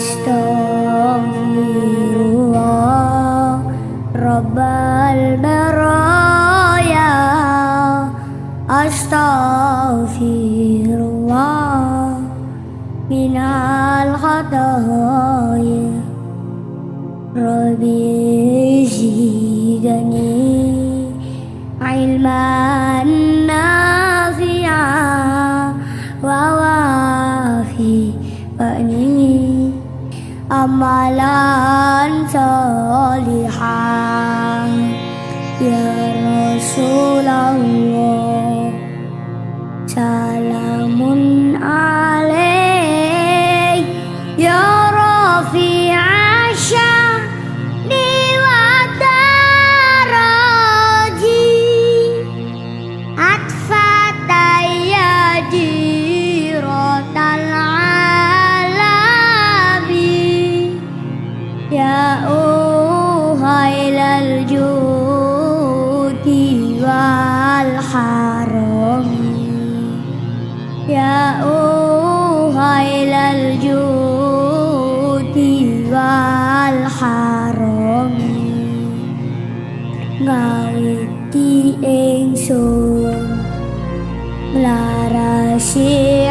أستغفر الله رب البرايا. أستغفر الله من الخطايا. ربي زدني علما نافعا ووافي وأني amalan solihah ya Rasulullah Ya uhailal judi wal harami Ngawiti ingsun Melarasi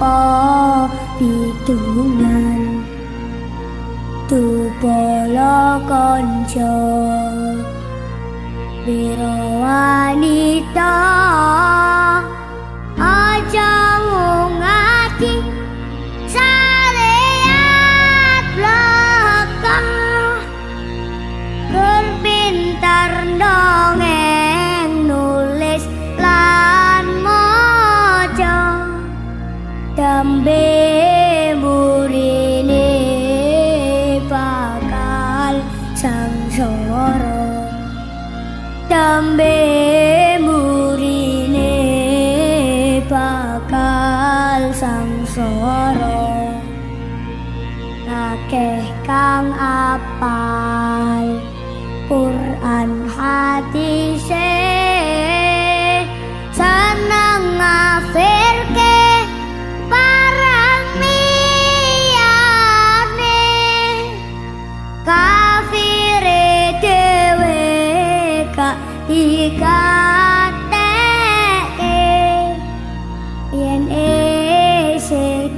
tanpa bidungan Tupala konco Biro wanita Dambe murine bakal sangsara Akeh kang apal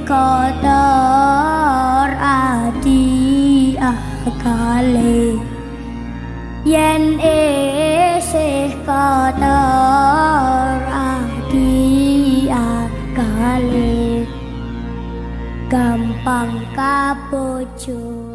kotor ati akale. Yen ese kotor ati akale. Gampang kabojo